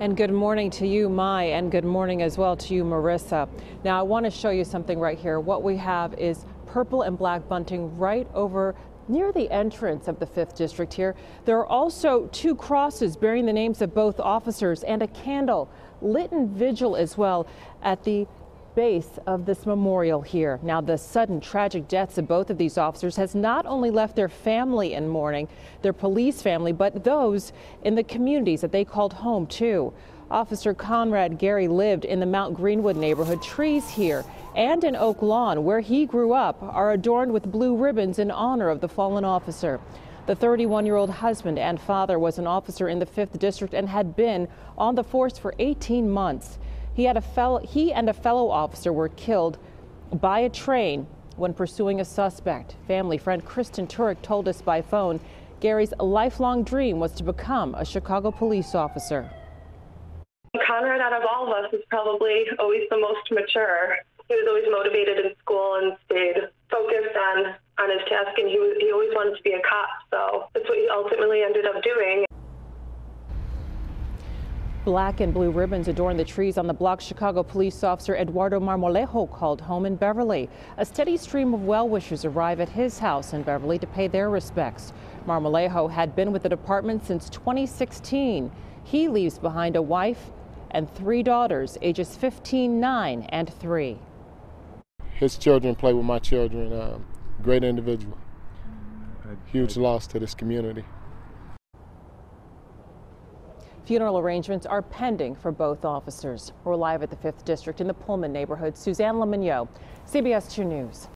And good morning to you, Mai, and good morning as well to you, Marissa. Now, I want to show you something right here. What we have is purple and black bunting right over near the entrance of the 5th District here. There are also two crosses bearing the names of both officers and a candle lit in vigil as well at the base of this memorial here. Now, the sudden tragic deaths of both of these officers has not only left their family in mourning, their police family, but those in the communities that they called home too. Officer Conrad Gary lived in the Mount Greenwood neighborhood. Trees here and in Oak Lawn, where he grew up, are adorned with blue ribbons in honor of the fallen officer. The 31 year old husband and father was an officer in the 5th District and had been on the force for 18 months. He, had a fellow, he and a fellow officer were killed by a train when pursuing a suspect. Family friend Kristen Turek told us by phone Gary's lifelong dream was to become a Chicago police officer. Conrad, out of all of us, is probably always the most mature. He was always motivated in school and stayed focused on, on his task, and he, he always wanted to be a cop. So that's what he ultimately ended up doing. Black and blue ribbons adorn the trees on the block Chicago police officer Eduardo Marmolejo called home in Beverly. A steady stream of well-wishers arrive at his house in Beverly to pay their respects. Marmolejo had been with the department since 2016. He leaves behind a wife and three daughters, ages 15, 9, and 3. His children play with my children. Uh, great individual. Huge loss to this community. Funeral arrangements are pending for both officers. We're live at the 5th District in the Pullman neighborhood. Suzanne LeMignot, CBS 2 News.